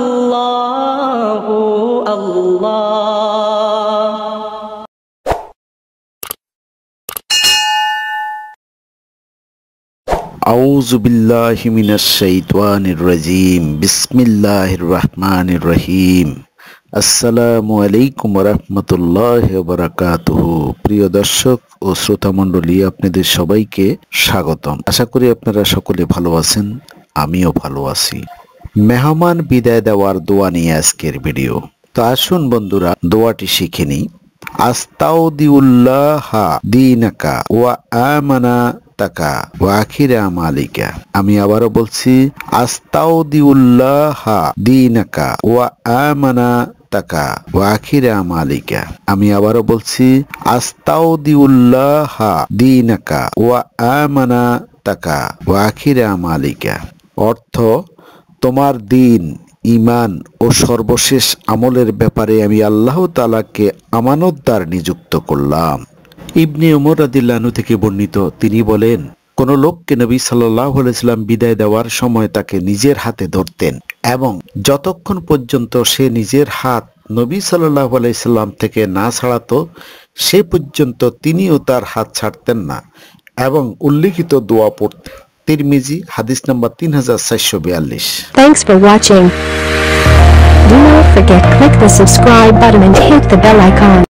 Allahu Allah أعوذ بالله من الشيطان الرجيم بسم الله الرحمن الرحيم আসসালামু আলাইকুম রহমতুল্লাহ বারাকাতুহ প্রিয় দর্শক ও শ্রোতা মণ্ডলী আপনাদের সবাইকে স্বাগতম আশা করি আপনারা সকলে ভালো আছেন আমিও ভালো আছি মেহমান বিদায় দেওয়ার দোয়া নিয়ে আজকের ভিডিও। তো আসুন বন্ধুরা, দোয়াটি শিখে দিনাকা ওয়া তাকা মালিকা আমি আবারও বলছি ওয়া তাকা মালিকা আমি আবারও বলছি, আস্তাউদিউল্লাহ দিনাকা ওয়া আমানা তাকা ওয়া মালিকা অর্থ তোমার দিন ইমান ও সর্বশেষ আমলের ব্যাপারে আমি আল্লাহ তালাকে আমানতদার নিযুক্ত করলাম। ইবনে উমর রাদিল্লাহু থেকে বর্ণিত, তিনি বলেন, কোন লোককে নবী সাল্লাহ বিদায় দেওয়ার সময় তাকে নিজের হাতে ধরতেন এবং যতক্ষণ পর্যন্ত সে নিজের হাত নবী সাল্লাহ থেকে না ছাড়াতো, সে পর্যন্ত তিনিও তার হাত ছাড়তেন না এবং উল্লিখিত দোয়া পড়তেন। তিরমিজি হাদিস নাম্বার তিন হাজার চারশো বিয়াল্লিশ Thanks for watching. Do not forget click the subscribe button and hit the bell icon.